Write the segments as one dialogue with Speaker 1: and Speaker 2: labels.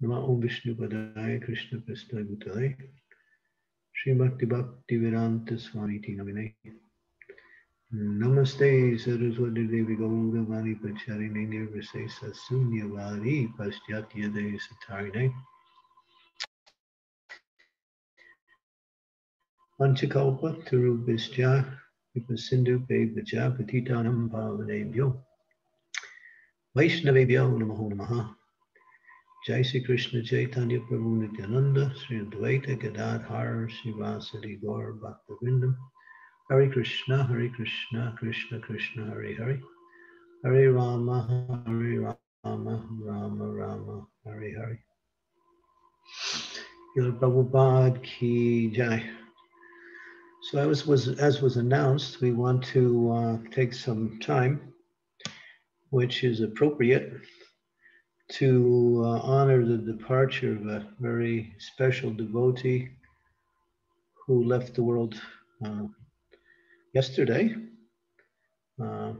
Speaker 1: नमा ओम विष्णु पदाय कृष्ण प्रस्ताय भूताय श्री भक्ति भक्ति वेदांत स्वामी थी नविनय नमस्ते सरस्वती देवी गौरवाणी प्रचारिणी निर्विशे सशून्यवारी पाश्चात्य दे सतारिणे पंचकल्प तिरुभिश्चा विपसिंधु पे विचा पतितानं पावनेभ्यो वैष्णवेभ्यो नमो नमः Jai Sri Krishna Chaitanya Prabhu Nityananda Sri Advaita Gadadhar Srivasadi Gaur Bhakta Vrinda Hare Krishna Hare Krishna Krishna Krishna Hare Hare. Hare Rama Hare Rama Rama Rama Hare Hare. Srila Prabhupada Ki Jai. So as was, as was announced, we want to uh, take some time, which is appropriate, to uh, honor the departure of a very special devotee who left the world uh, yesterday, uh,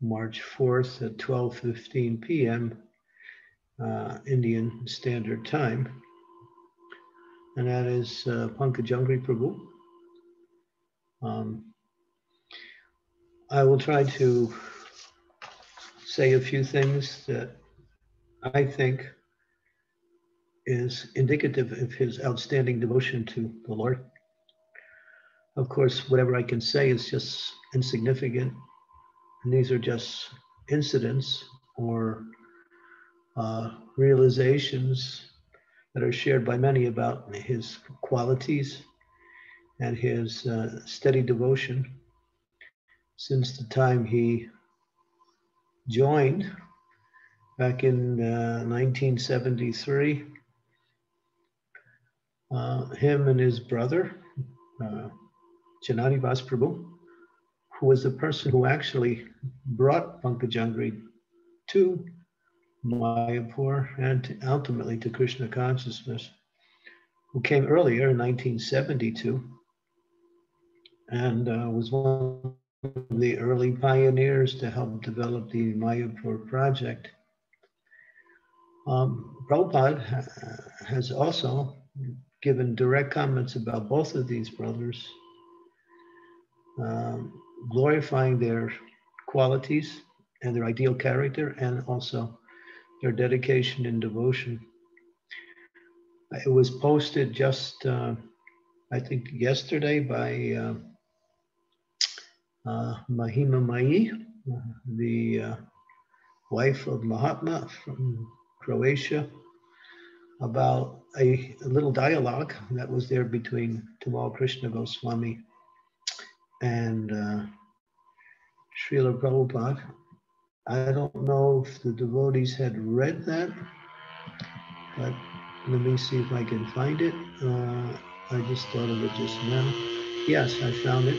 Speaker 1: March 4th at 12.15 p.m. Uh, Indian Standard Time. And that is uh, Pankajangri Prabhu. Um, I will try to say a few things that I think is indicative of his outstanding devotion to the Lord. Of course, whatever I can say is just insignificant. And these are just incidents or uh, realizations that are shared by many about his qualities and his uh, steady devotion since the time he joined back in uh, 1973. Uh, him and his brother, uh, Jananivas Prabhu, who was the person who actually brought Pankajangri to Mayapur and to, ultimately to Krishna consciousness, who came earlier in 1972 and uh, was one of the early pioneers to help develop the Mayapur project. Um, Prabhupada has also given direct comments about both of these brothers, um, glorifying their qualities and their ideal character, and also their dedication and devotion. It was posted just, uh, I think, yesterday by uh, uh, Mahima Mai, the uh, wife of Mahatma from Croatia, about a, a, little dialogue that was there between Tamal Krishna Goswami and uh, Srila Prabhupada. I don't know if the devotees had read that, but let me see if I can find it. Uh, I just thought of it just now. Yes, I found it.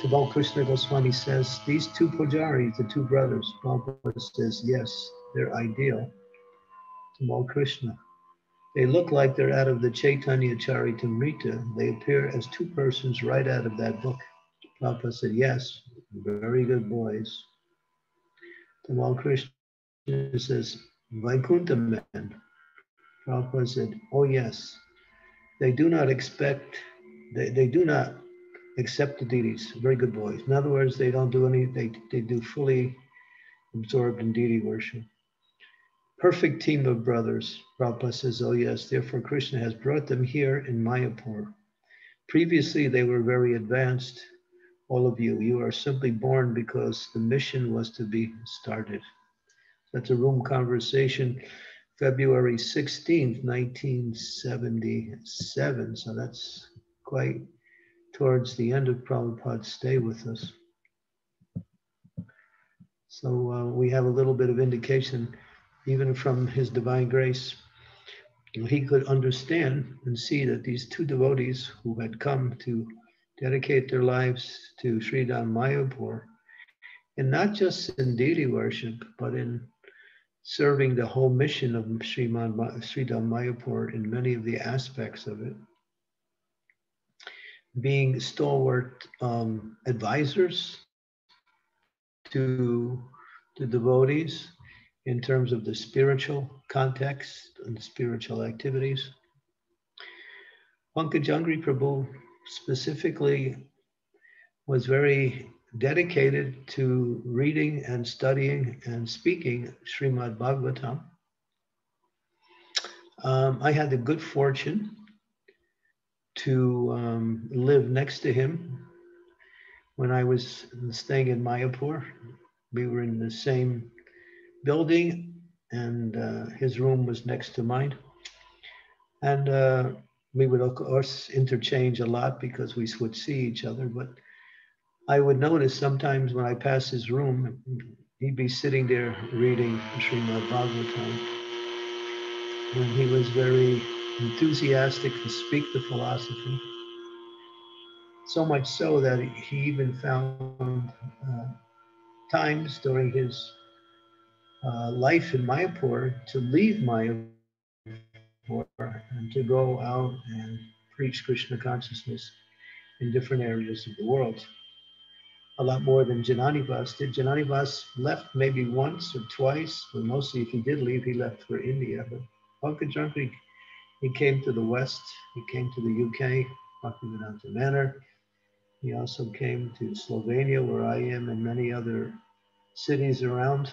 Speaker 1: Tamal Krishna Goswami says, these two pujaris, the two brothers, Prabhupada says, yes, they're ideal. Tamal Krishna. They look like they're out of the Chaitanya Charitamrita. They appear as two persons right out of that book. Prabhupada said, yes, very good boys. Tamal Krishna says, Vaikuntha men. Prabhupada said, oh yes, they do not expect, they, they do not accept the deities. Very good boys. In other words, they don't do any, they, they do fully absorbed in deity worship. Perfect team of brothers. Prabhupada says, oh yes, therefore Krishna has brought them here in Mayapur. Previously, they were very advanced. All of you, you are simply born because the mission was to be started. That's a room conversation, February 16th, 1977. So that's quite towards the end of Prabhupada's stay with us. So uh, we have a little bit of indication, even from his divine grace, he could understand and see that these two devotees who had come to dedicate their lives to Sridham Mayapur, and not just in deity worship, but in serving the whole mission of Sri Sridham Mayapur in many of the aspects of it being stalwart um, advisors to the devotees in terms of the spiritual context and spiritual activities. Pankajangri Prabhu specifically was very dedicated to reading and studying and speaking Srimad Bhagavatam. Um, I had the good fortune to um, live next to him when I was staying in Mayapur. We were in the same building, and uh, his room was next to mine. And uh, we would, of course, interchange a lot because we would see each other. But I would notice sometimes when I passed his room, he'd be sitting there reading Srimad Bhagavatam. And he was very enthusiastic to speak the philosophy. So much so that he even found uh, times during his uh, life in Mayapur to leave Mayapur and to go out and preach Krishna consciousness in different areas of the world. A lot more than Jananivas did. Jananivas left maybe once or twice, but mostly if he did leave, he left for India. But Pankaj he came to the West, he came to the UK, Bhaktivedanta Manor. He also came to Slovenia, where I am, and many other cities around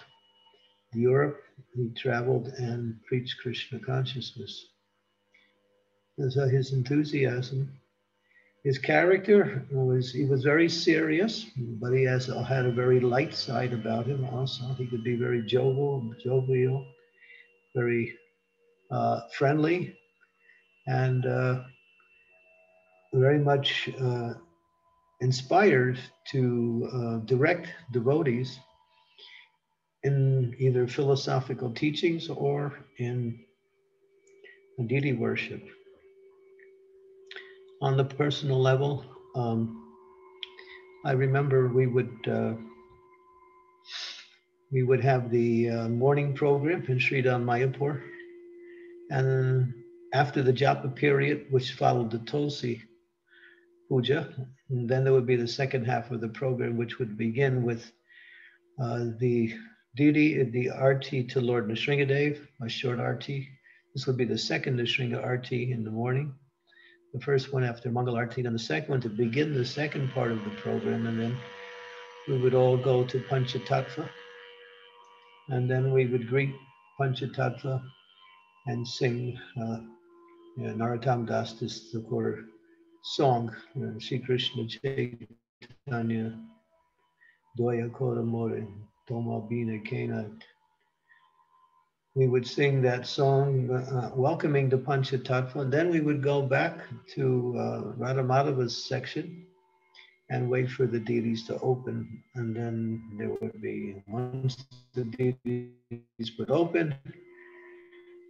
Speaker 1: Europe. He traveled and preached Krishna consciousness. And so his enthusiasm, his character was, he was very serious, but he has had a very light side about him also. He could be very jovial, jovial, very uh, friendly, and uh, very much uh, inspired to uh, direct devotees in either philosophical teachings or in deity worship. On the personal level, um, I remember we would uh, we would have the uh, morning program in Sri Mayapur, and after the japa period, which followed the Tulsi puja, then there would be the second half of the program, which would begin with uh, the deity, the arti to Lord Nrsingadev, my short arti. This would be the second Nrsinga arti in the morning. The first one after Mangal arti, and the second one to begin the second part of the program, and then we would all go to Panchatattva, and then we would greet Panchatattva and sing uh, you know, Narottam Das Thakur song, know, Sri Krishna Chaitanya Doya Koramore Toma Bina Kena. We would sing that song, uh, welcoming the Panchatattva, and then we would go back to uh, Radhamadhava's section and wait for the deities to open. And then there would be, once the deities would open,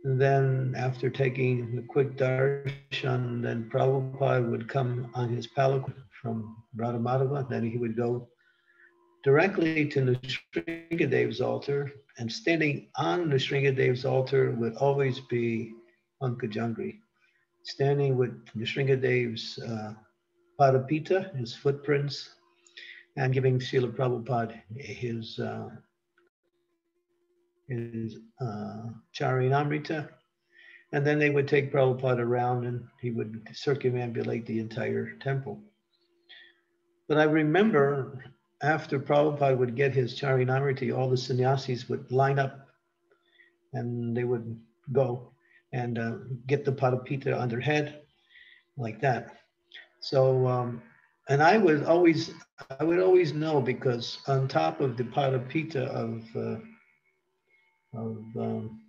Speaker 1: then after taking the quick darshan, then Prabhupada would come on his palanquin from Radhamadava. Then he would go directly to Nrsingadev's altar, and standing on Nrsingadev's altar would always be Pankajangri, standing with Nrsingadev's uh, Padapita, his footprints, and giving Srila Prabhupada his uh, his uh, charanamrita. And then they would take Prabhupada around and he would circumambulate the entire temple. But I remember after Prabhupada would get his charanamrita, all the sannyasis would line up and they would go and uh, get the Padapita on their head like that. So, um, and I would always, I would always know because on top of the Padapita of, uh, of, um,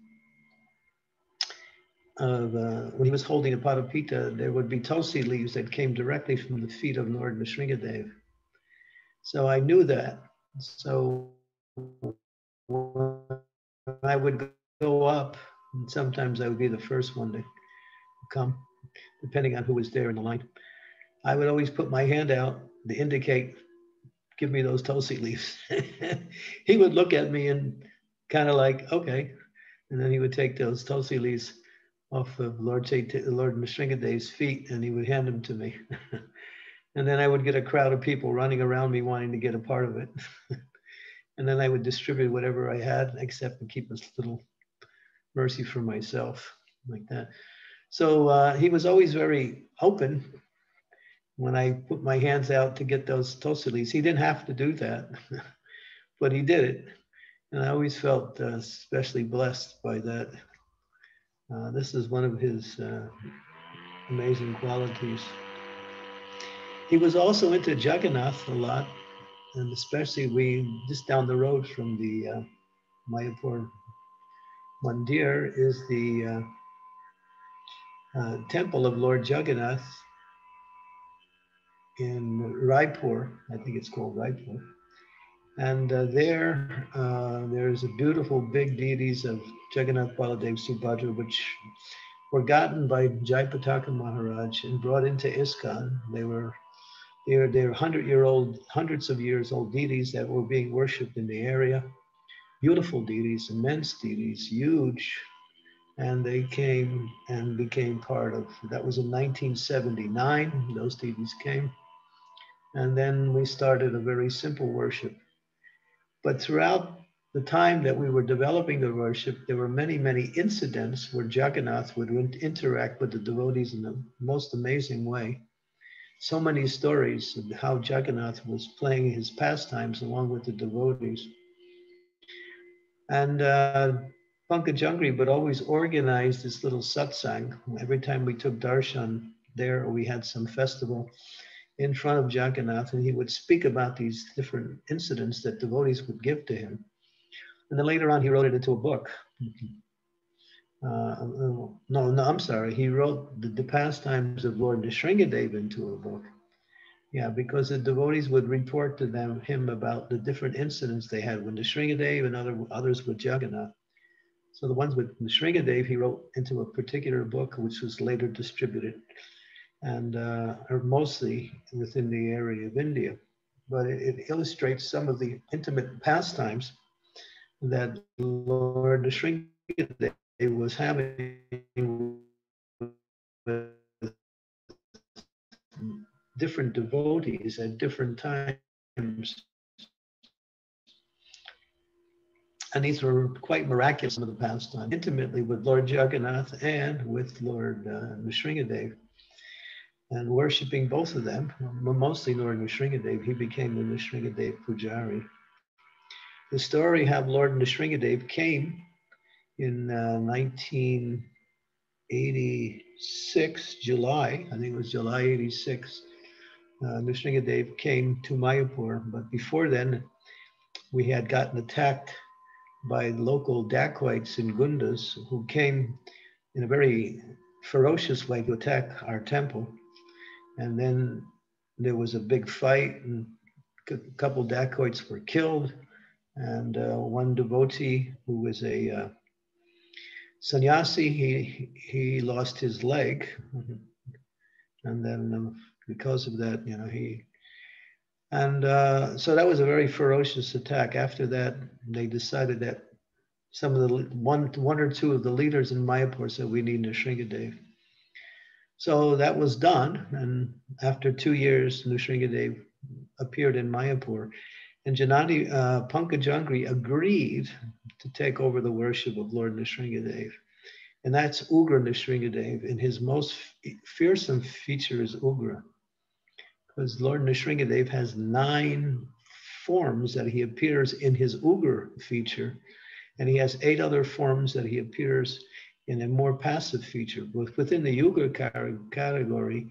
Speaker 1: of uh, when he was holding a Padapita, there would be tulsi leaves that came directly from the feet of Lord Nrsingadev. So I knew that. So I would go up, and sometimes I would be the first one to come, depending on who was there in the line. I would always put my hand out to indicate, give me those Tulsi leaves. he would look at me and kind of like, okay. And then he would take those Tulsi leaves off of Lord, Ch- Lord Nrsingadev's feet and he would hand them to me. and then I would get a crowd of people running around me wanting to get a part of it. And then I would distribute whatever I had, except to keep a little mercy for myself, like that. So uh, he was always very open when I put my hands out to get those tosalis. He didn't have to do that, but he did it. And I always felt uh, especially blessed by that. Uh, this is one of his uh, amazing qualities. He was also into Jagannath a lot, and especially we just down the road from the uh, Mayapur Mandir is the uh, uh, temple of Lord Jagannath in Raipur. I think it's called Raipur. And uh, there, uh, there's a beautiful big deities of Jagannath Baladev Subhadra, which were gotten by Jayapataka Maharaj and brought into ISKCON. They were they're, they're hundred year old, hundreds of years old deities that were being worshipped in the area. Beautiful deities, immense deities, huge. And they came and became part of, that was in 1979, those deities came. And then we started a very simple worship. But throughout the time that we were developing the worship, there were many, many incidents where Jagannath would interact with the devotees in the most amazing way. So many stories of how Jagannath was playing his pastimes along with the devotees. And uh, Pankajangri would always organize this little satsang. Every time we took darshan there or we had some festival, in front of Jagannath, and he would speak about these different incidents that devotees would give to him. And then later on, he wrote it into a book. Uh, no, no, I'm sorry. He wrote the, the pastimes of Lord Nrsingadev into a book. Yeah, because the devotees would report to them him about the different incidents they had with Nrsingadev and other others with Jagannath. So the ones with Nrsingadev, he wrote into a particular book, which was later distributed and uh, are mostly within the area of India. But it, it illustrates some of the intimate pastimes that Lord Nrsingadev was having different devotees at different times. And these were quite miraculous, some of the pastimes, intimately with Lord Jagannath and with Lord uh, Nrsingadev and worshiping both of them, mostly Lord Nrsingadev, he became the Nrsingadev Pujari. The story how Lord Nrsingadev came in uh, 1986, July, I think it was July 86, uh, Nrsingadev came to Mayapur, but before then, we had gotten attacked by local dacoits and gundas who came in a very ferocious way to attack our temple. And then there was a big fight, and a couple dacoits were killed. And uh, one devotee who was a uh, sannyasi, he, he lost his leg. And then um, because of that, you know, he, and uh, so that was a very ferocious attack. After that, they decided that some of the one, one or two of the leaders in Mayapur said we need Nrsingadev. So that was done. And after two years, Nrsingadev appeared in Mayapur. And Janani uh, Pankajangri agreed to take over the worship of Lord Nrsingadev. And that's Ugra Nrsingadev. And his most fearsome feature is Ugra. Because Lord Nrsingadev has nine forms that he appears in his Ugra feature. And he has eight other forms that he appears in a more passive feature. But within the Ugra category,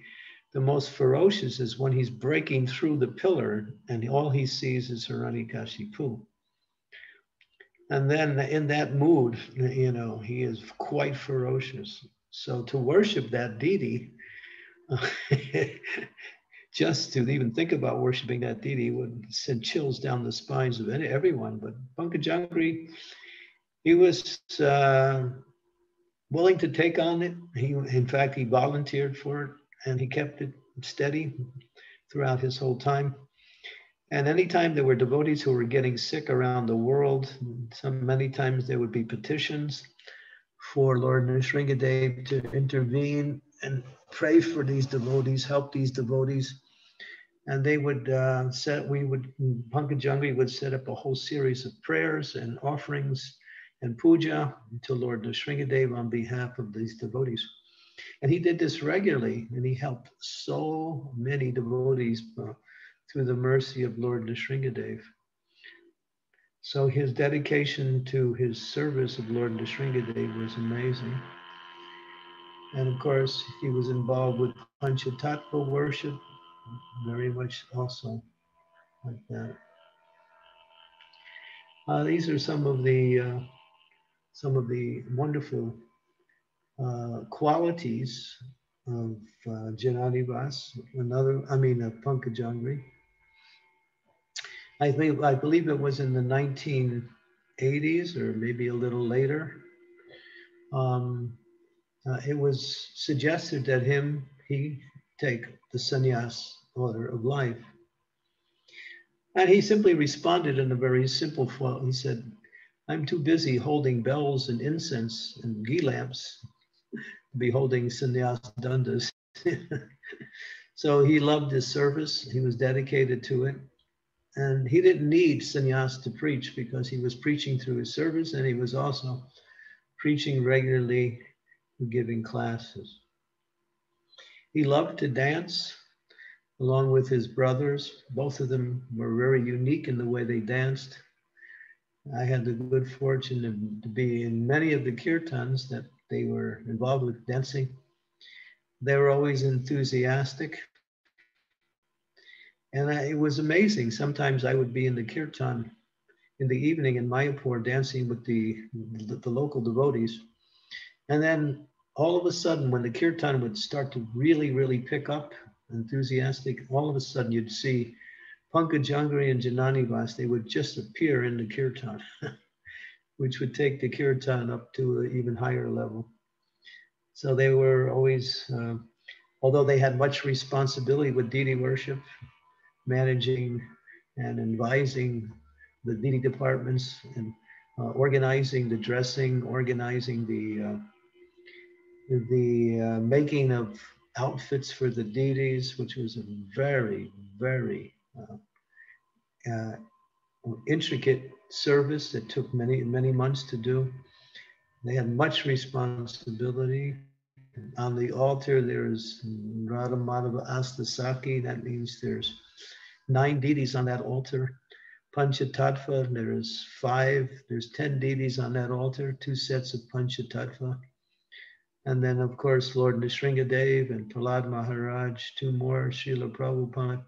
Speaker 1: the most ferocious is when he's breaking through the pillar and all he sees is Hiranyakashipu. And then in that mood, you know, he is quite ferocious. So to worship that deity, just to even think about worshiping that deity would send chills down the spines of any, everyone. But Pankajangri, he was uh, willing to take on it. He, in fact, he volunteered for it and he kept it steady throughout his whole time. And anytime there were devotees who were getting sick around the world, some many times there would be petitions for Lord Nrsingadev to intervene and pray for these devotees, help these devotees. and they would uh, set, we would, Pankajangri would set up a whole series of prayers and offerings and puja to Lord Nrsingadev on behalf of these devotees. And he did this regularly, and he helped so many devotees uh, through the mercy of Lord Nrsingadev. So his dedication to his service of Lord Nrsingadev was amazing. And of course, he was involved with Panchatattva worship, very much also like that. Uh, these are some of the uh, some of the wonderful uh, qualities of uh, another, I mean, of Pankajangri. I think, I believe it was in the 1980s or maybe a little later. Um, uh, it was suggested that him, he take the sannyas order of life. And he simply responded in a very simple form. He said, I'm too busy holding bells and incense and ghee lamps to be holding sannyas dandas. so he loved his service. He was dedicated to it. And he didn't need sannyas to preach because he was preaching through his service and he was also preaching regularly giving classes. He loved to dance along with his brothers. Both of them were very unique in the way they danced. I had the good fortune to, to be in many of the kirtans that they were involved with dancing. They were always enthusiastic. And I, it was amazing. Sometimes I would be in the kirtan in the evening in Mayapur dancing with the, the, the local devotees. And then all of a sudden, when the kirtan would start to really, really pick up, enthusiastic, all of a sudden you'd see Pankajangri and Jananivas, they would just appear in the kirtan, which would take the kirtan up to an even higher level. So they were always, uh, although they had much responsibility with deity worship, managing and advising the deity departments and uh, organizing the dressing, organizing the uh, the uh, making of outfits for the deities, which was a very, very uh, uh, intricate service that took many, many months to do. They had much responsibility. On the altar, there's Radha Madhava Astasakhi. That means there's nine deities on that altar. Panchatattva, there's five, there's 10 deities on that altar, two sets of Panchatattva. And then, of course, Lord Nrsingadev and Prahlad Maharaj, two more, Srila Prabhupada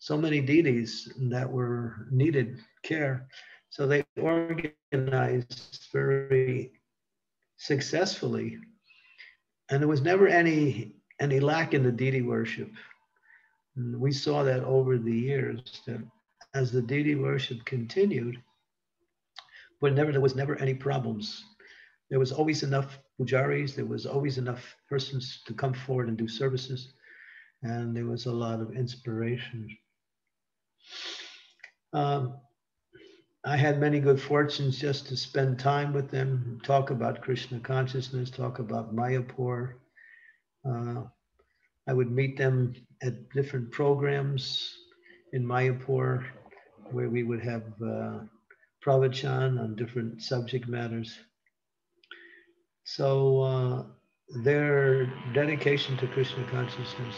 Speaker 1: so many deities that were needed care. So they organized very successfully. And there was never any any lack in the deity worship. And we saw that over the years that as the deity worship continued, but never there was never any problems. There was always enough pujaris, there was always enough persons to come forward and do services, and there was a lot of inspiration. Um, I had many good fortunes just to spend time with them, talk about Krishna consciousness, talk about Mayapur. Uh, I would meet them at different programs in Mayapur where we would have uh, pravachan on different subject matters. So uh, their dedication to Krishna consciousness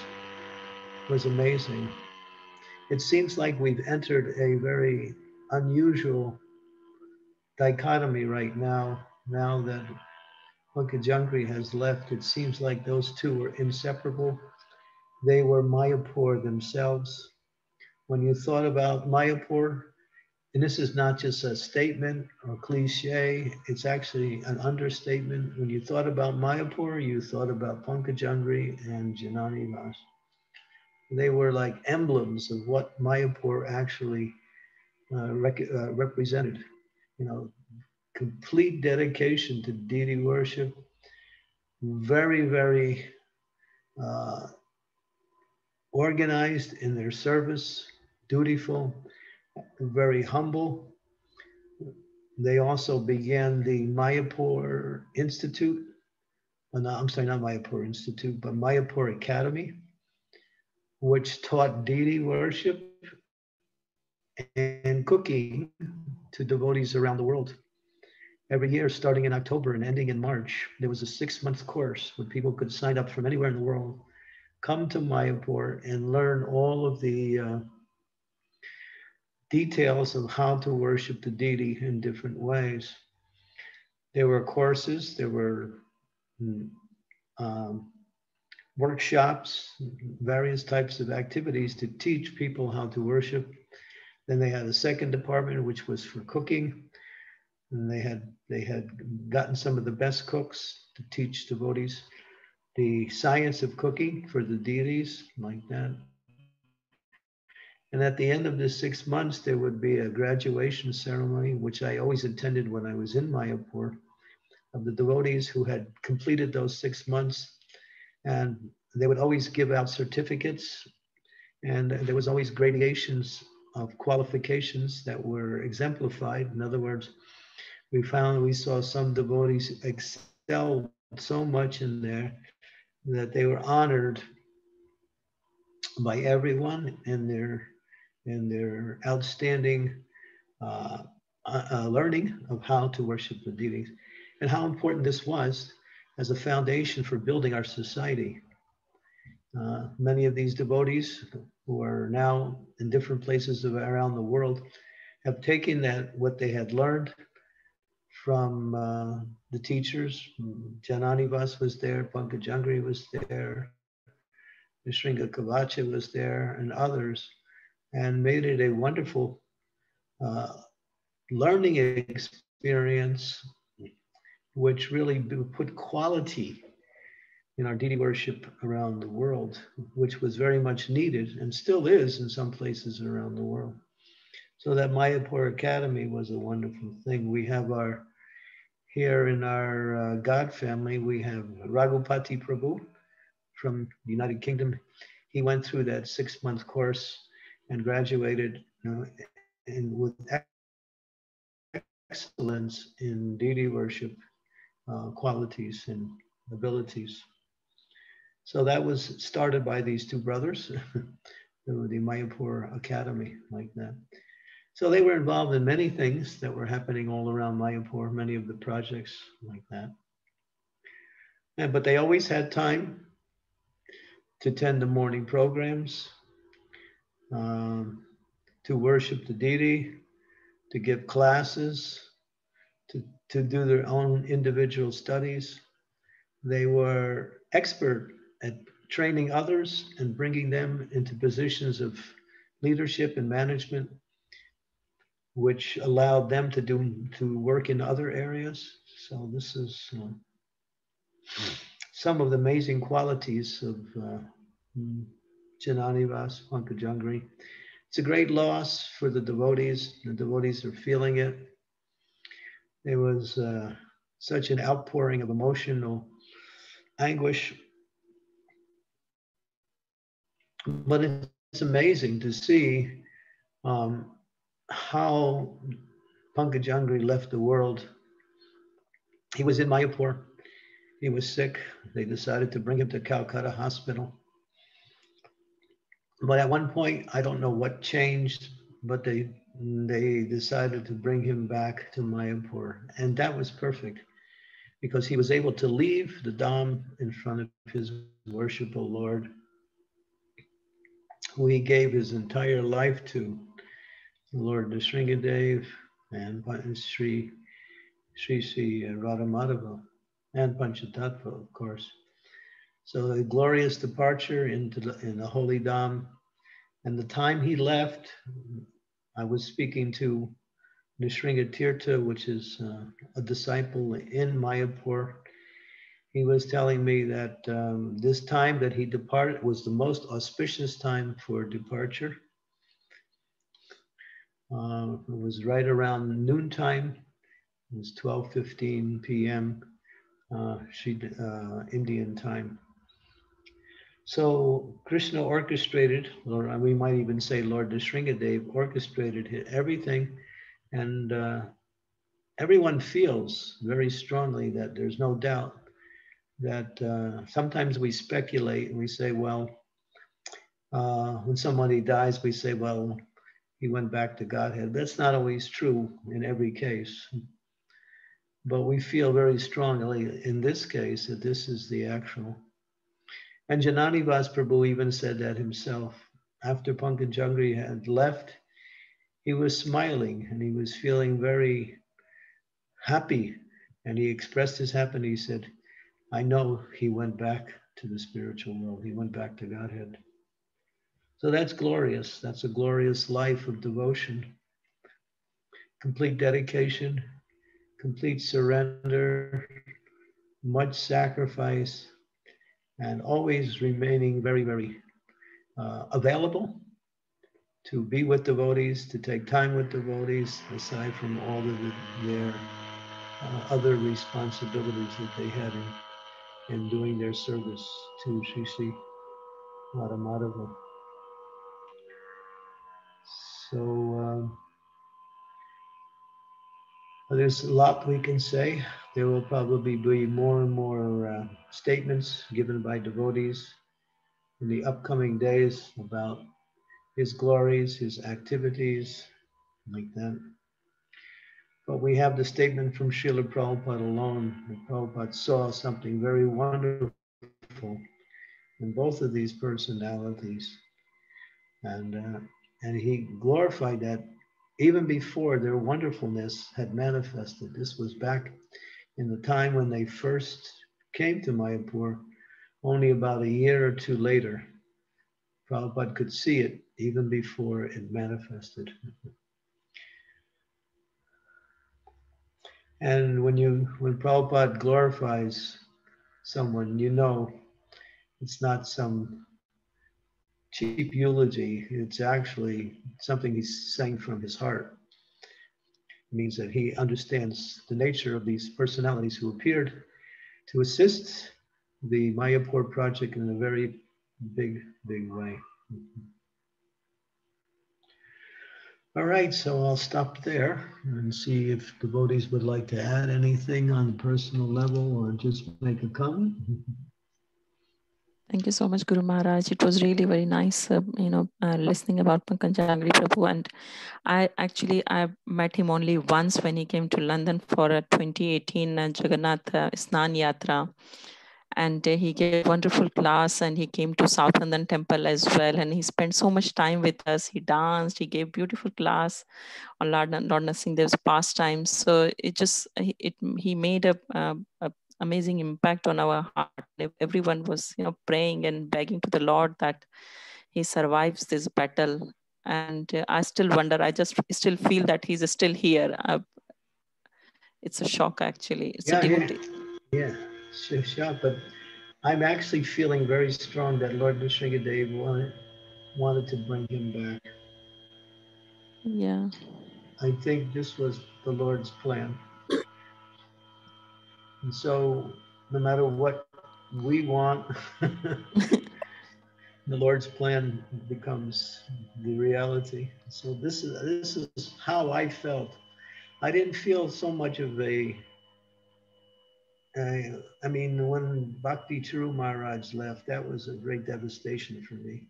Speaker 1: was amazing it seems like we've entered a very unusual dichotomy right now. Now that Pankajangri has left, it seems like those two were inseparable. They were Mayapur themselves. When you thought about Mayapur, and this is not just a statement or cliche, it's actually an understatement. When you thought about Mayapur, you thought about Pankajangri and Jananivas they were like emblems of what Mayapur actually uh, rec- uh, represented. You know, complete dedication to deity worship, very, very uh, organized in their service, dutiful, very humble. They also began the Mayapur Institute. Uh, no, I'm sorry, not Mayapur Institute, but Mayapur Academy which taught deity worship and cooking to devotees around the world. Every year, starting in October and ending in March, there was a six month course where people could sign up from anywhere in the world, come to Mayapur and learn all of the uh, details of how to worship the deity in different ways. There were courses, there were mm, um, workshops, various types of activities to teach people how to worship. Then they had a second department, which was for cooking. And they had they had gotten some of the best cooks to teach devotees the science of cooking for the deities, like that. And at the end of the six months, there would be a graduation ceremony, which I always attended when I was in Mayapur, of the devotees who had completed those six months. And they would always give out certificates, and there was always gradations of qualifications that were exemplified. In other words, we found we saw some devotees excel so much in there that they were honored by everyone in their in their outstanding uh, uh, uh, learning of how to worship the deities and how important this was as a foundation for building our society. Uh, many of these devotees who are now in different places around the world have taken that what they had learned from uh, the teachers. Jananivas was there, Pankajangri was there, Nrsinga Kavacha was there, and others, and made it a wonderful uh, learning experience, which really put quality in our deity worship around the world, which was very much needed and still is in some places around the world. So that Mayapur Academy was a wonderful thing. We have our here in our uh, God family, we have Raghupati Prabhu from the United Kingdom. He went through that six month course and graduated you know, in, with excellence in deity worship uh, qualities and abilities. So that was started by these two brothers, the Mayapur Academy, like that. So they were involved in many things that were happening all around Mayapur, many of the projects like that. And, but they always had time to attend the morning programs, um, to worship the deity, to give classes, to, to do their own individual studies. They were expert at training others and bringing them into positions of leadership and management which allowed them to do to work in other areas. So this is uh, some of the amazing qualities of uh, Jananivas, Pankajangri. It's a great loss for the devotees. The devotees are feeling it. There was uh, such an outpouring of emotional anguish. But it's amazing to see um, how Pankajangri left the world. He was in Mayapur. He was sick. They decided to bring him to Calcutta Hospital. But at one point, I don't know what changed, but they they decided to bring him back to Mayapur. And that was perfect because he was able to leave the Dham in front of his worshipful Lord, who he gave his entire life to Lord Nrsingadev and Sri Sri Sri Radhamadhava and Panchatattva, of course. So a glorious departure into the, in the Holy Dham. And the time he left, I was speaking to Nrsinga Tirtha, which is uh, a disciple in Mayapur. He was telling me that um, this time that he departed was the most auspicious time for departure uh, it was right around noontime. It was 12:15 p.m. Uh, uh, Indian time. So Krishna orchestrated, or we might even say Lord Nrsingadev orchestrated everything, and uh, everyone feels very strongly that there's no doubt that uh, sometimes we speculate and we say, well, uh, when somebody dies, we say, well, he went back to Godhead. That's not always true in every case. But we feel very strongly in this case that this is the actual. And Jananivas Prabhu even said that himself. After Pankajangri had left, he was smiling and he was feeling very happy. And he expressed his happiness. He said, I know he went back to the spiritual world. He went back to Godhead. So that's glorious. That's a glorious life of devotion. Complete dedication, complete surrender, much sacrifice, and always remaining very, very uh, available to be with devotees, to take time with devotees, aside from all of the, their uh, other responsibilities that they had in, in doing their service to Sri Sri Radhamadhava. So um, there's a lot we can say. There will probably be more and more uh, statements given by devotees in the upcoming days about his glories, his activities, like that. But we have the statement from Srila Prabhupada alone that Prabhupada saw something very wonderful in both of these personalities. And uh, and he glorified that even before their wonderfulness had manifested. This was back in the time when they first came to Mayapur, only about a year or two later. Prabhupada could see it even before it manifested. and when you when Prabhupada glorifies someone, you know it's not some cheap eulogy. It's actually something he's saying from his heart. It means that he understands the nature of these personalities who appeared to assist the Mayapur project in a very big, big way. All right, so I'll stop there and see if devotees would like to add anything on the personal level or just make a comment.
Speaker 2: Thank you so much, Guru Maharaj. It was really very nice, uh, you know, uh, listening about Pankajangri Prabhu. And I actually I met him only once when he came to London for a 2018 uh, Jagannath uh, Snan Yatra. And uh, he gave wonderful class and he came to South London Temple as well. And he spent so much time with us. He danced, he gave beautiful class on Lord, Lord There's pastimes. So it just, it, he made a, a, a amazing impact on our heart. Everyone was, you know, praying and begging to the Lord that he survives this battle. And uh, I still wonder, I just still feel that he's still here. Uh, it's a shock, actually. It's
Speaker 1: yeah, a devotee. Yeah, yeah shock. But I'm actually feeling very strong that Lord Nrsingadev wanted, wanted to bring him back.
Speaker 2: Yeah.
Speaker 1: I think this was the Lord's plan. And so, no matter what we want, the Lord's plan becomes the reality. So this is this is how I felt. I didn't feel so much of a. I, I mean, when Bhakti Tirtha Maharaj left, that was a great devastation for me.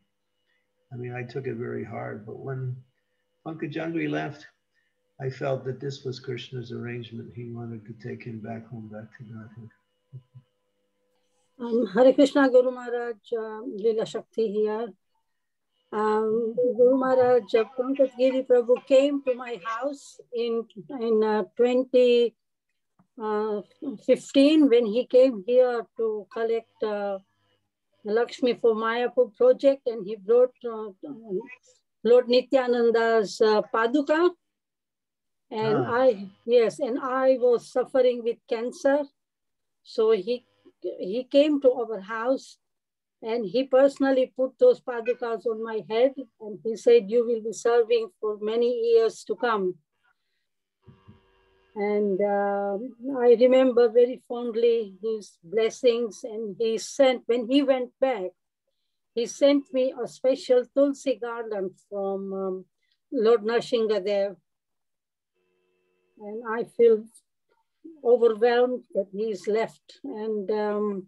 Speaker 1: I mean, I took it very hard. But when Pankajangri left, I felt that this was Krishna's arrangement. He wanted to take him back home, back to Godhead.
Speaker 3: Um, Hare Krishna Guru Maharaj, uh, Lila Shakti here. Um, Guru Maharaj, uh, Pankaj Giri Prabhu came to my house in, in uh, 2015 uh, when he came here to collect uh, Lakshmi for Mayapur project and he brought uh, Lord Nityananda's Paduka and ah. I yes, and I was suffering with cancer. So he he came to our house and he personally put those padukas on my head and he said, you will be serving for many years to come. And uh, I remember very fondly his blessings and he sent, when he went back, he sent me a special Tulsi garland from um, Lord Nrsingadev and I feel overwhelmed that he's left. And um,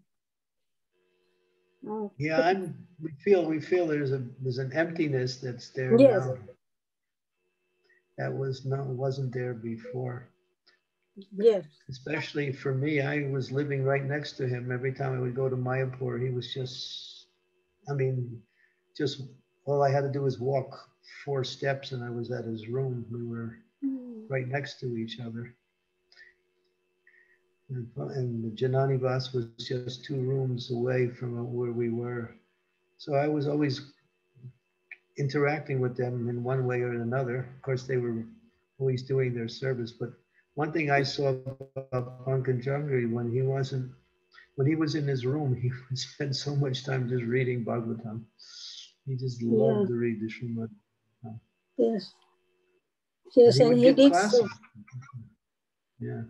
Speaker 3: Uh,
Speaker 1: Yeah, I'm, we feel, we feel there's a, there's an emptiness that's there
Speaker 3: Yes.
Speaker 1: now. That was not wasn't there before.
Speaker 3: yes,
Speaker 1: Especially for me, I was living right next to him. Every time I would go to Mayapur, he was just, I mean, just, all I had to do was walk four steps and I was at his room. We were right next to each other. And, and the Jananivas was just two rooms away from where we were. So I was always interacting with them in one way or another. Of course, they were always doing their service. But one thing I saw about Pankaj when he wasn't, when he was in his room, he would spend so much time just reading Bhagavatam. He just loved to read the Srimad.
Speaker 3: yes. Yes,
Speaker 1: he
Speaker 3: and he did,
Speaker 1: classes.
Speaker 3: say,
Speaker 1: Yeah.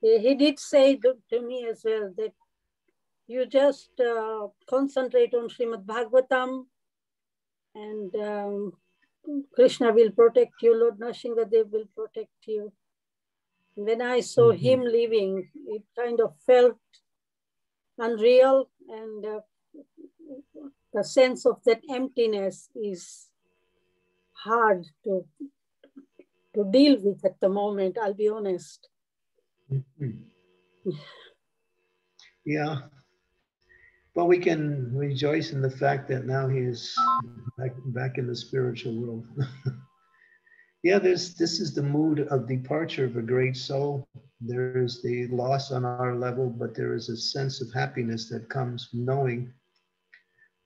Speaker 3: he he did say to, to me as well that you just uh, concentrate on Srimad Bhagavatam and um, Krishna will protect you, Lord Nrsingadev will protect you. When I saw
Speaker 1: Mhm.
Speaker 3: him leaving, it kind of felt unreal and uh, the sense of that emptiness is hard to to deal with at the moment, I'll be honest.
Speaker 1: Mhm. Yeah. But we can rejoice in the fact that now he is back, back in the spiritual world. yeah, there's this is the mood of departure of a great soul. There is the loss on our level, but there is a sense of happiness that comes from knowing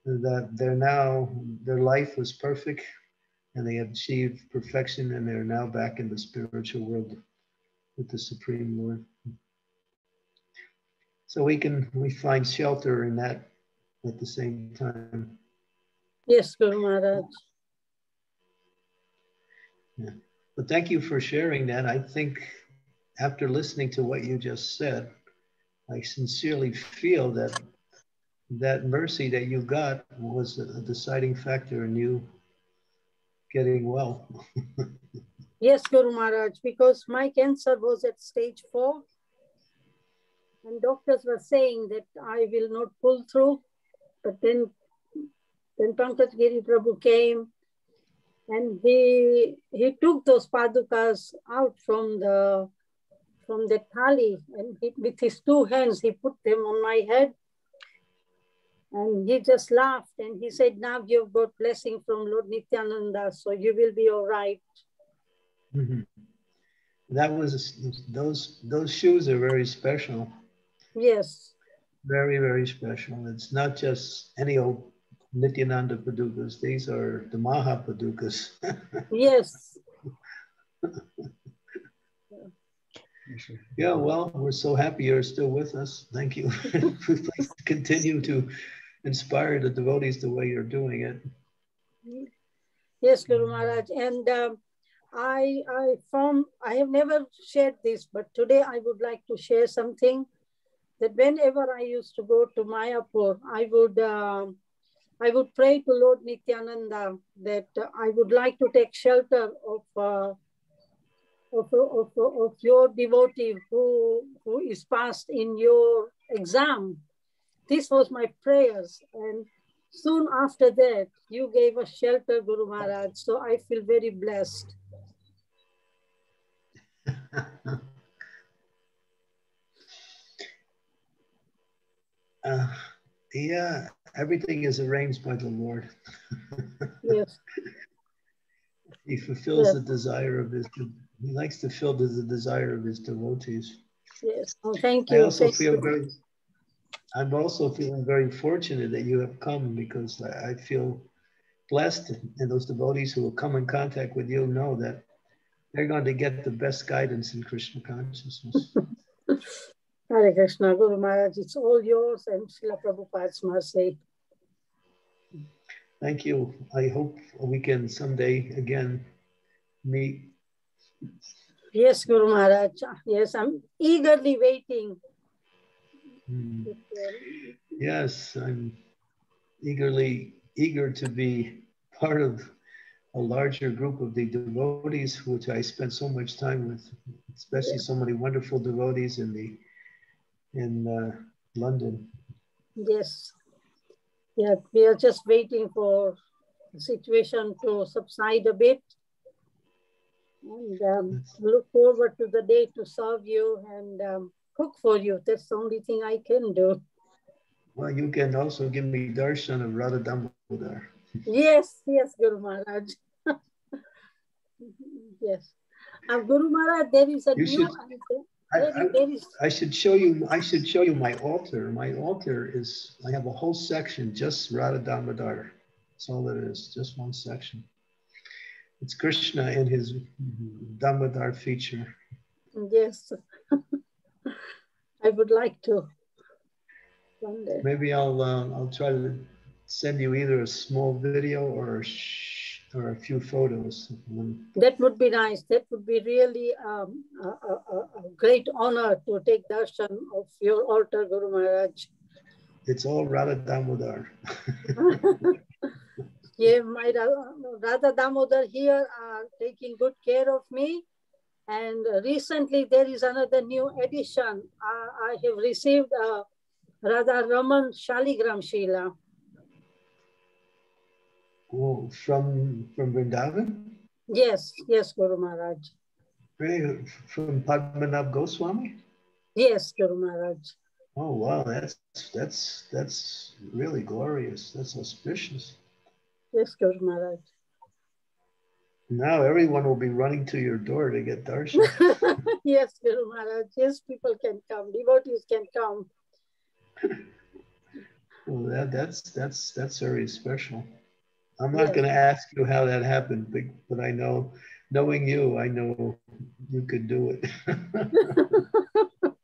Speaker 1: that they're now their life was perfect and they have achieved perfection and they're now back in the spiritual world with the Supreme Lord. So we can we find shelter in that at the same time.
Speaker 3: Yes, Guru Maharaj.
Speaker 1: But thank you for sharing that. I think after listening to what you just said, I sincerely feel that that mercy that you got was a deciding factor in you getting well.
Speaker 3: Yes, Guru Maharaj, because my cancer was at stage four. And doctors were saying that I will not pull through. But then, then Pankajangri Prabhu came and he he took those padukas out from the from the thali and he, with his two hands he put them on my head and he just laughed and he said now you've got blessing from lord nityananda so you will be all right
Speaker 1: Mhm. That was those those shoes are very special.
Speaker 3: yes
Speaker 1: Very, very special. It's not just any old Nityananda Padukas. These are the Maha Padukas.
Speaker 3: yes
Speaker 1: yeah, well, we're so happy you're still with us. Thank you. Please continue to inspire the devotees the way you're doing it.
Speaker 3: Yes, Guru Maharaj. And um, I, I found, I have never shared this, but today I would like to share something that whenever I used to go to Mayapur, I would, um, I would pray to Lord Nityananda that uh, I would like to take shelter of, uh, of, of, of your devotee who, who is passed in your exam. This was my prayers. And soon after that, you gave us shelter, Guru Maharaj. So I feel very blessed.
Speaker 1: Uh, yeah, everything is arranged by the Lord.
Speaker 3: Yes,
Speaker 1: he fulfills
Speaker 3: Yeah.
Speaker 1: the desire of his. He likes to fill the, the desire of his devotees.
Speaker 3: yes. Oh, thank
Speaker 1: I also
Speaker 3: Thank
Speaker 1: feel
Speaker 3: you.
Speaker 1: very. I'm also feeling very fortunate that you have come because I I feel blessed, and those devotees who will come in contact with you know that they're going to get the best guidance in Krishna consciousness.
Speaker 3: Hare Krishna, Guru Maharaj. It's all yours and Srila Prabhupada's mercy.
Speaker 1: Thank you. I hope we can someday again meet.
Speaker 3: Yes, Guru Maharaj. Yes, I'm eagerly waiting.
Speaker 1: Hmm. Yes, I'm eagerly eager to be part of a larger group of the devotees, which I spent so much time with, especially so many wonderful devotees in the in uh, London.
Speaker 3: Yes. Yeah, we are just waiting for the situation to subside a bit. And um, look forward to the day to serve you and um, cook for you. That's the only thing I can do.
Speaker 1: Well, you can also give me darshan of Radha Damodar.
Speaker 3: Yes, yes, Guru Maharaj. yes. Um, Guru Maharaj, there is a
Speaker 1: You
Speaker 3: new.
Speaker 1: should- I, I,
Speaker 3: there is,
Speaker 1: I should show you. I should show you my altar. My altar is. I have a whole section just Radha Damodar. That's all it is. Just one section. It's Krishna in his Damodar feature.
Speaker 3: yes. I would like to one day.
Speaker 1: Maybe I'll uh, I'll try to send you either a small video or or a few photos.
Speaker 3: That would be nice. That would be really um, a, a, a- a great honor to take darshan of your altar, Guru Maharaj.
Speaker 1: It's all Radha Damodar.
Speaker 3: yeah, my Radha Damodar here are taking good care of me. And recently there is another new edition. Uh, I have received uh, Radha Raman Shaligram Shila.
Speaker 1: Oh, from from Vrindavan?
Speaker 3: Yes, yes, Guru Maharaj.
Speaker 1: Really? From Padmanabh Goswami?
Speaker 3: Yes, Guru Maharaj.
Speaker 1: Oh wow, that's that's that's really glorious. That's auspicious.
Speaker 3: Yes, Guru Maharaj.
Speaker 1: Now everyone will be running to your door to get darshan.
Speaker 3: yes, Guru Maharaj. Yes, people can come. Devotees can come.
Speaker 1: well, that, that's that's that's very special. I'm not
Speaker 3: Yes.
Speaker 1: going to ask you how that happened, but, but I know, knowing you, I know you could do it.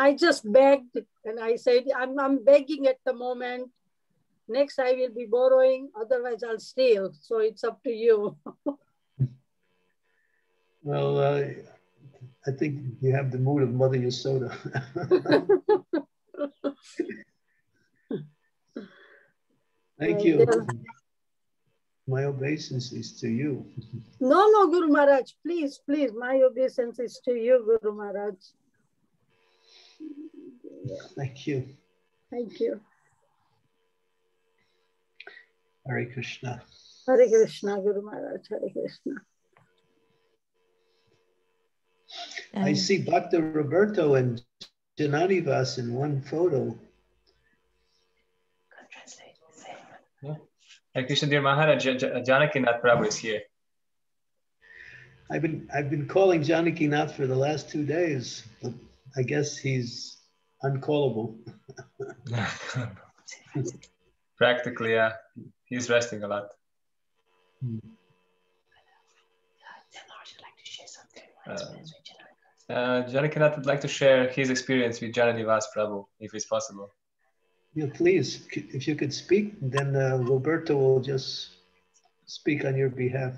Speaker 3: I just begged and I said, I'm, I'm begging at the moment. Next, I will be borrowing, otherwise, I'll steal. So it's up to you.
Speaker 1: well, uh, I think you have the mood of Mother Yasoda. Thank you. My obeisances to you.
Speaker 3: no, no, Guru Maharaj, please, please, my obeisance is to you, Guru Maharaj.
Speaker 1: Thank you.
Speaker 3: Thank you.
Speaker 1: Hare Krishna.
Speaker 3: Hare Krishna, Guru Maharaj, Hare Krishna.
Speaker 1: I
Speaker 2: Um,
Speaker 1: see Bhakta Roberto and Jananivas in one photo.
Speaker 4: Hare Krishna, dear Maharaj, J- J- Janakinath Prabhu is here.
Speaker 1: I've been I've been calling Janakinath for the last two days, but I guess he's uncallable.
Speaker 4: Practically, yeah. He's resting a lot. Yeah, Janaka would like to share something. Uh, Janakinath would like to share his experience with Jananivas Prabhu, if it's possible.
Speaker 1: Yeah, please, if you could speak, then uh, Roberto will just speak on your behalf.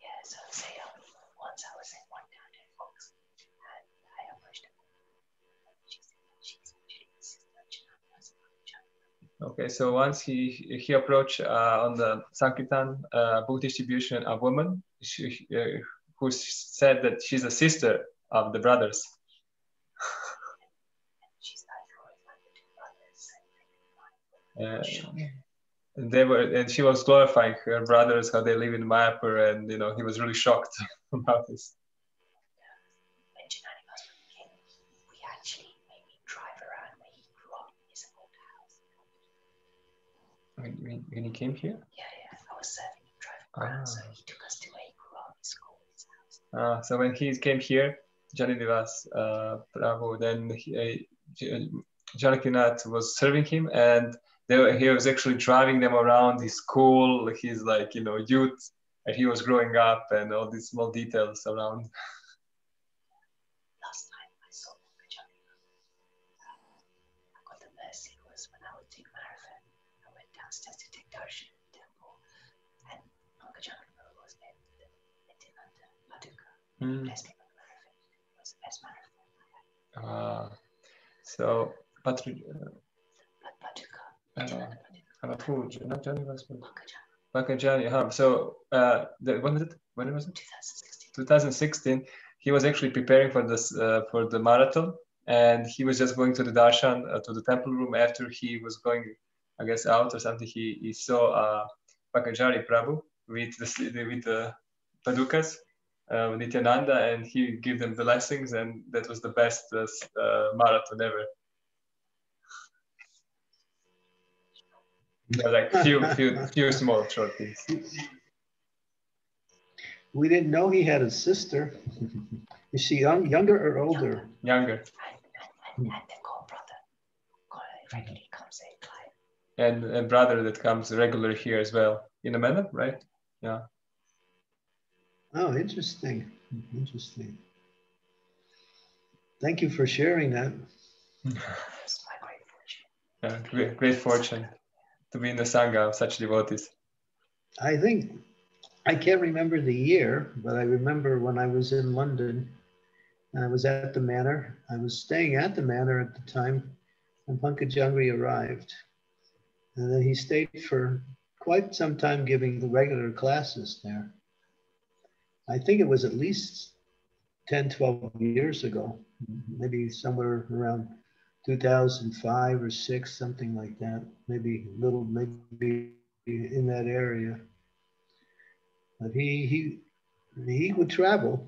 Speaker 5: Yes, I'll say
Speaker 4: Okay, so once he he approached uh, on the Sankirtan uh, book distribution a woman she, uh, who said that she's a sister of the brothers.
Speaker 5: and she's died for it, and the two brothers, and they
Speaker 4: Uh, and they were, and she was glorifying her brothers, how they live in Mayapur, and you know he was really shocked about this.
Speaker 5: When,
Speaker 4: when, when he came here,
Speaker 5: Yeah, yeah, I was serving him driving around, so
Speaker 4: Ah.
Speaker 5: he took us to where he grew up, his school, his house.
Speaker 4: uh, so when he came here, Jananivas uh, Bravo, then he, uh, J- Janakinath was serving him, and they he was actually driving them around his school, his like you know youth, and he was growing up, and all these small details around.
Speaker 5: Last time I saw Pankajani, I got the mercy was when I was doing marathon. I went downstairs to take darshan in the temple, and Pankajani was in the Nityananda Paduka.
Speaker 4: Mm.
Speaker 5: Blessed me with the marathon. It was the best marathon I had.
Speaker 4: Uh, so, Patri,
Speaker 5: But Paduka,
Speaker 4: uh, who? Not Jananivas, but
Speaker 5: Pankajani,
Speaker 4: Pankajani. huh. So, uh, the, when was it? When was it?
Speaker 5: 2016.
Speaker 4: 2016 he was actually preparing for this uh, for the marathon and he was just going to the darshan uh, to the temple room after he was going I guess out or something, he, he saw uh, Pankajangri Prabhu with the with the padukas uh, Nityananda, and he gave them the blessings, and that was the best uh, uh marathon ever. like few few few small short things.
Speaker 1: We didn't know he had a sister. Is she young, younger or older?
Speaker 4: Younger.
Speaker 5: And, and, and the co-brother
Speaker 4: And a brother that comes regularly here as well. In a minute, right? Yeah.
Speaker 1: Oh, interesting. Interesting. Thank you for sharing that.
Speaker 5: It's my great fortune.
Speaker 4: Yeah, great, great fortune to be in the Sangha of such devotees.
Speaker 1: I think I can't remember the year, but I remember when I was in London and I was at the manor. I was staying at the manor at the time when Pankajangri arrived. And then he stayed for quite some time giving the regular classes there. I think it was at least 10, 12 years ago, maybe somewhere around 2005 or six, something like that. Maybe little, maybe in that area. But he he he would travel,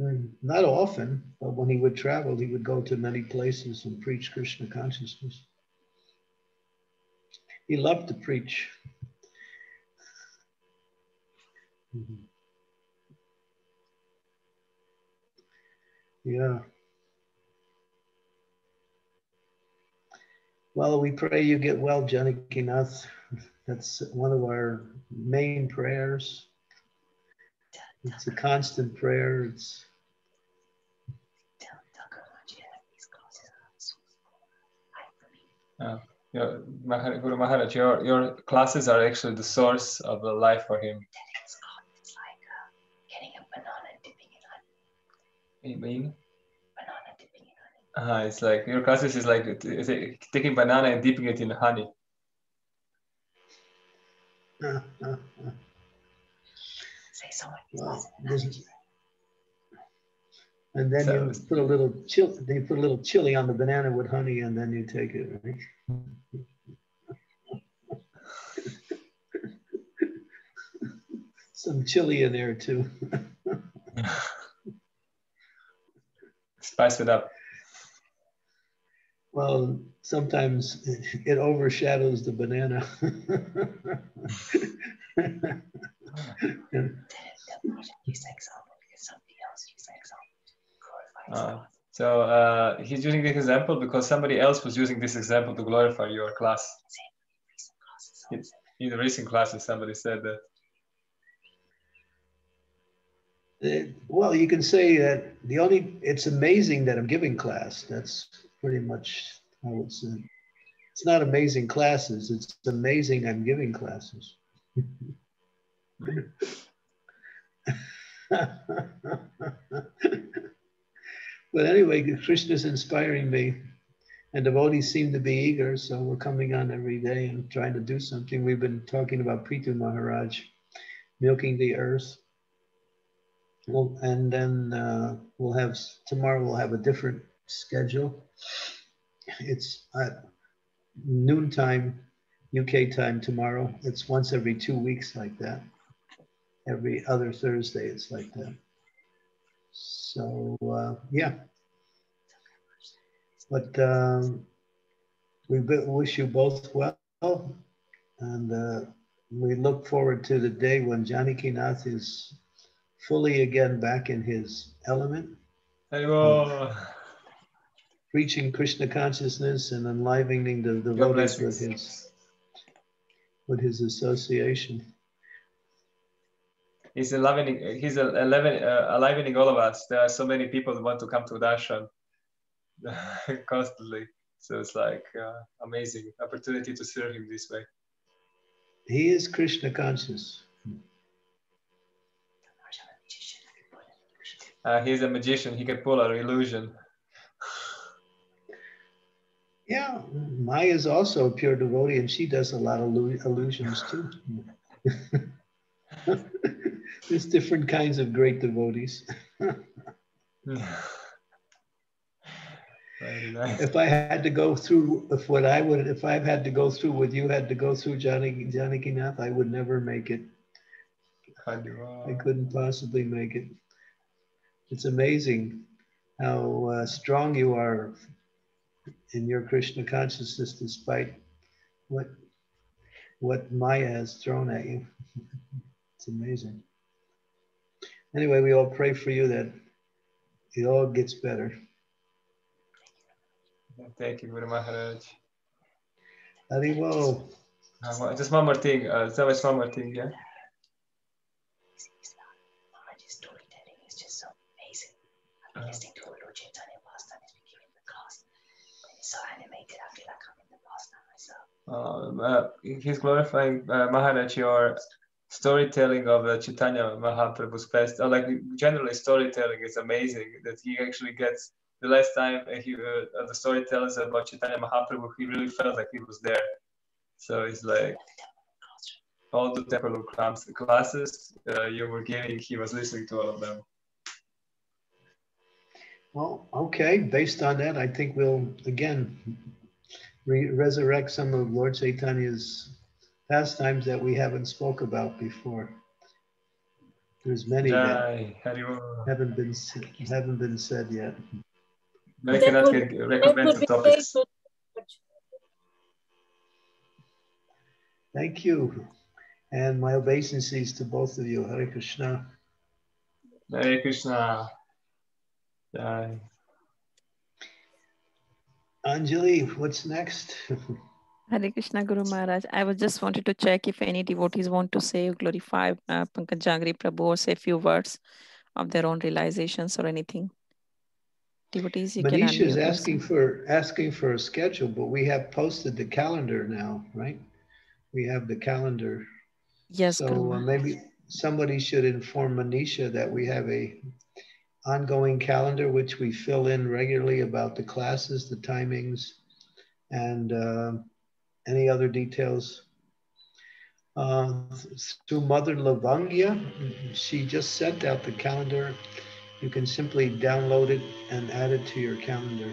Speaker 1: mm, not often, but when he would travel, he would go to many places and preach Krishna consciousness. He loved to preach. Mm-hmm. Yeah. Well, we pray you get well, Janakinath. That's one of our main prayers. It's a constant prayer. It's
Speaker 4: uh, your, Guru Maharaj, your, your classes are actually the source of the life for him.
Speaker 5: It's like uh, getting a banana and dipping in honey.
Speaker 4: You mean?
Speaker 5: Banana dipping in honey.
Speaker 4: Uh, it's like your classes is like it's like taking banana and dipping it in honey.
Speaker 1: uh, uh, uh.
Speaker 5: Say so.
Speaker 1: Wow. And then you put a little chill. They put a little chili on the banana with honey, and then you take it. Right? Some chili in there too.
Speaker 4: Spice it up.
Speaker 1: Well, sometimes it overshadows the banana.
Speaker 4: Uh, so uh, he's using this example because somebody else was using this example to glorify your class. In, in the recent classes, somebody said that.
Speaker 1: Uh, well, you can say that the only, it's amazing that I'm giving class. That's pretty much how it's, uh, it's not amazing classes. It's amazing I'm giving classes. but anyway, Krishna's inspiring me, and devotees seem to be eager, so we're coming on every day and trying to do something. We've been talking about Prithu Maharaj, milking the earth. Well, and then uh, we'll have tomorrow. We'll have a different schedule. It's at noontime UK time tomorrow. It's once every two weeks like that every other Thursday. It's like that. So uh, yeah, but um, we wish you both well, and uh, we look forward to the day when Janakinath is fully again back in his element.
Speaker 4: Hello.
Speaker 1: Preaching Krishna consciousness and enlivening the devotees with his with his association.
Speaker 4: He's enlivening he's enlivening, uh, enlivening all of us. There are so many people who want to come to darshan constantly. So it's like uh, amazing opportunity to serve him this way.
Speaker 1: He is krishna conscious
Speaker 4: uh, he's a magician he can pull out an illusion
Speaker 1: yeah maya is also a pure devotee and she does a lot of illusions too There's different kinds of great devotees.
Speaker 4: Very nice.
Speaker 1: If I had to go through, if what I would, if I've had to go through what you had to go through, Johnny, Janakinath, I would never make it. I couldn't possibly make it. It's amazing how uh, strong you are in your Krishna consciousness despite what what Maya has thrown at you. it's amazing. Anyway, we all pray for you that it all gets better.
Speaker 4: Thank you, Guru Maharaj.
Speaker 1: Haribol.
Speaker 4: Uh, one- just one more thing. Uh, so much one more thing. Yeah.
Speaker 5: It's, it's not, Maharaj's storytelling is just so amazing. I've been
Speaker 4: Uh.
Speaker 5: listening to Lord Chaitanya last time he's been giving the class. And it's so animated, I feel like I'm in the past now myself.
Speaker 4: Um, uh, he's glorifying uh, Maharaj, your storytelling of the Chaitanya Mahaprabhu's past, or like generally storytelling is amazing. That he actually gets the last time uh, he uh, the story tells about Chaitanya Mahaprabhu, he really felt like he was there. So it's like all the class, classes uh, you were giving, he was listening to all of them.
Speaker 1: Well, okay, based on that, I think we'll again re- resurrect some of Lord Chaitanya's pastimes that we haven't spoke about before. There's many that
Speaker 4: Jai,
Speaker 1: haven't been haven't been said yet.
Speaker 4: I
Speaker 3: That
Speaker 4: cannot
Speaker 3: would-
Speaker 4: get recommend
Speaker 3: would
Speaker 4: the
Speaker 3: be
Speaker 4: topics.
Speaker 1: Thank you. And my obeisances to both of you. Hare Krishna.
Speaker 4: Hare Krishna. Jai.
Speaker 1: Anjali, what's next?
Speaker 2: Hare Krishna Guru Maharaj. I was just wanted to check if any devotees want to say or glorify uh, Pankajangri Prabhu or say a few words of their own realizations or anything. Devotees, you can
Speaker 1: Manish is asking for asking for a schedule, but we have posted the calendar now, right? We have the calendar.
Speaker 2: Yes,
Speaker 1: So uh, maybe somebody should inform Manisha that we have a ongoing calendar which we fill in regularly about the classes, the timings, and uh, any other details. Uh, through Mother Lavanya, she just sent out the calendar. You can simply download it and add it to your calendar.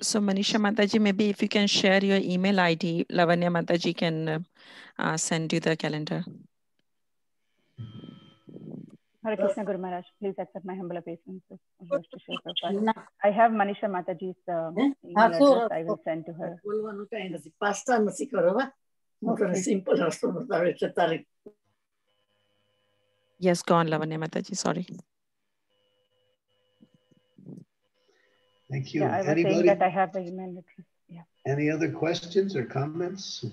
Speaker 2: So Manisha Mataji, maybe if you can share your email ID, Lavanya Mataji can uh, send you the calendar.
Speaker 6: Hare Krishna Guru Maharaj, please accept my humble obeisances. I have Manisha Mataji's uh, email I will send to her.
Speaker 3: Pasta nasi karava. Simple
Speaker 2: Yes, go on, Lavanya Mataji. Sorry.
Speaker 1: Thank you.
Speaker 6: Yeah, I was
Speaker 1: Anybody, saying
Speaker 6: that I have the email address. Yeah.
Speaker 1: Any other questions or comments?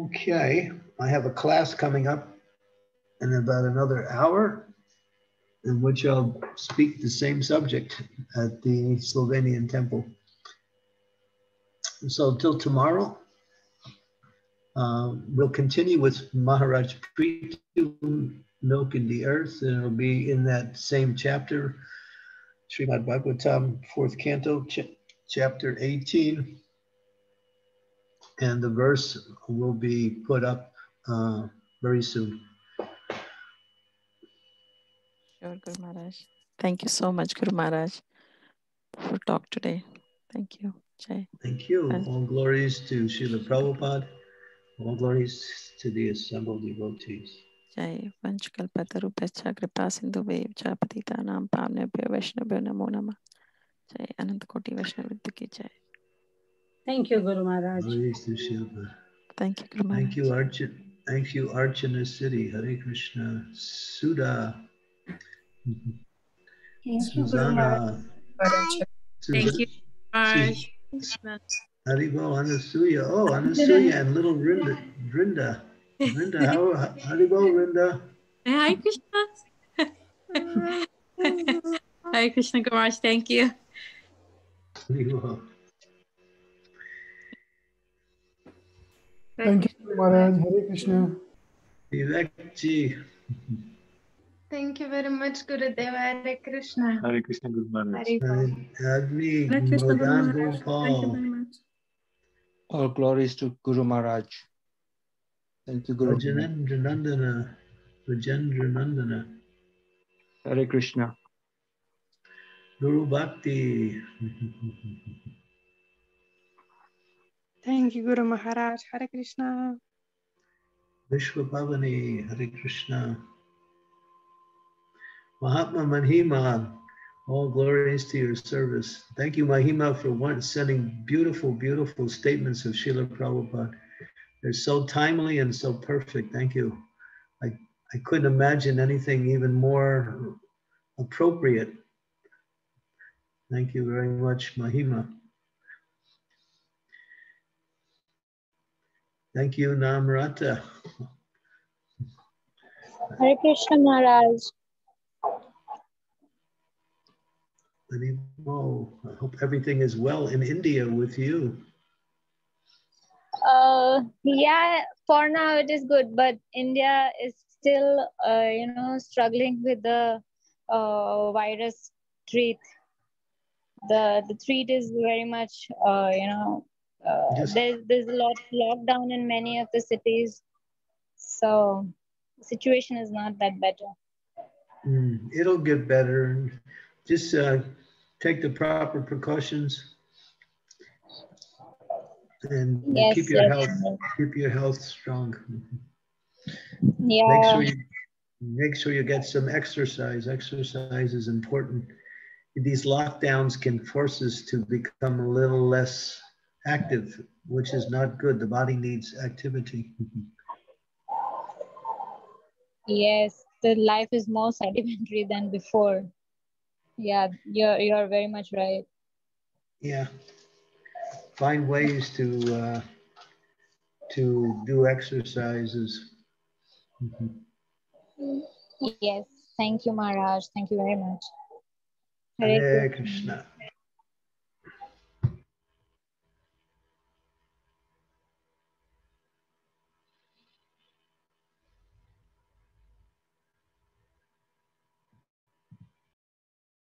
Speaker 1: Okay, I have a class coming up in about another hour in which I'll speak the same subject at the Slovenian temple. So till tomorrow, uh, we'll continue with Maharaj Prithu, Milk in the Earth, and it'll be in that same chapter, Srimad Bhagavatam, fourth canto, ch- chapter 18 And the verse will be put up uh, very soon.
Speaker 2: Sure, Guru Maharaj. Thank you so much, Guru Maharaj, for talk today. Thank you. Jai.
Speaker 1: Thank you.
Speaker 2: And-
Speaker 1: All glories to Srila Prabhupada. All glories to the assembled devotees.
Speaker 2: जय वंशकल्पतरुभ्यश्च कृपा सिन्धुभ्यश्च पतितानां पावनेभ्यो वैष्णवभ्यो नमो नमः जय अनंत कोटि वैष्णव वृंद की जय
Speaker 3: Thank
Speaker 1: you, Guru Maharaj.
Speaker 2: Thank you, Guru Maharaj.
Speaker 1: Thank you, Arjun. Thank you, Archana City. Hare Krishna. Suda. Thank Susanna.
Speaker 7: You, Thank you, Maharaj.
Speaker 1: Haribol, Anasuya. Oh, Anasuya and little Rinda. Rinda, Rinda oh, how, Haribol, Rinda.
Speaker 7: Hi, Krishna. Hi, Krishna Guru Thank you.
Speaker 1: Haribol.
Speaker 8: Thank you, Maharaj. Hare Krishna.
Speaker 1: Vivekji.
Speaker 9: Thank you very much, Gurudeva. Hare Krishna.
Speaker 4: Hare Krishna Guru Maharaj.
Speaker 9: Hare Krishna.
Speaker 1: and Agni
Speaker 7: Hare Krishna, Guru
Speaker 1: Modan
Speaker 7: Maharaj. Thank you
Speaker 1: Gopal.
Speaker 7: very much.
Speaker 10: All glories to Guru Maharaj. Thank you, Guru.
Speaker 1: Rajanendra Nandana. Rajendra Nandana.
Speaker 10: Hare Krishna.
Speaker 1: Guru Bhakti.
Speaker 9: Thank you, Guru Maharaj. Hare Krishna.
Speaker 1: Vishwa Bhavani. Hare Krishna. Mahatma Mahima. All glories to your service. Thank you, Mahima, for once sending beautiful, beautiful statements of Srila Prabhupada. They're so timely and so perfect. Thank you. I, I couldn't imagine anything even more appropriate. Thank you very much, Mahima. Thank you, Namrata.
Speaker 11: Hare Krishna Maharaj.
Speaker 1: Animo, I hope everything is well in India with you.
Speaker 11: Uh, yeah, for now it is good, but India is still, uh, you know, struggling with the uh, virus treat. The the treat is very much, uh, you know, uh,
Speaker 1: Yes.
Speaker 11: there's there's a lot lockdown in many of the cities, so the situation is not that better.
Speaker 1: Mm, it'll get better. Just uh, take the proper precautions and
Speaker 11: Yes,
Speaker 1: keep your
Speaker 11: yes,
Speaker 1: health keep your health strong.
Speaker 11: Yeah.
Speaker 1: Make sure you make sure you get some exercise. Exercise is important. These lockdowns can force us to become a little less active, which is not good. The body needs activity.
Speaker 11: Yes, the life is more sedimentary than before. Yeah, you're you're very much right.
Speaker 1: Yeah. Find ways to uh, to do exercises. Mhm.
Speaker 11: Yes, thank you, Maharaj. Thank you very much. Hare
Speaker 1: Hare
Speaker 11: Krishna.
Speaker 1: Krishna.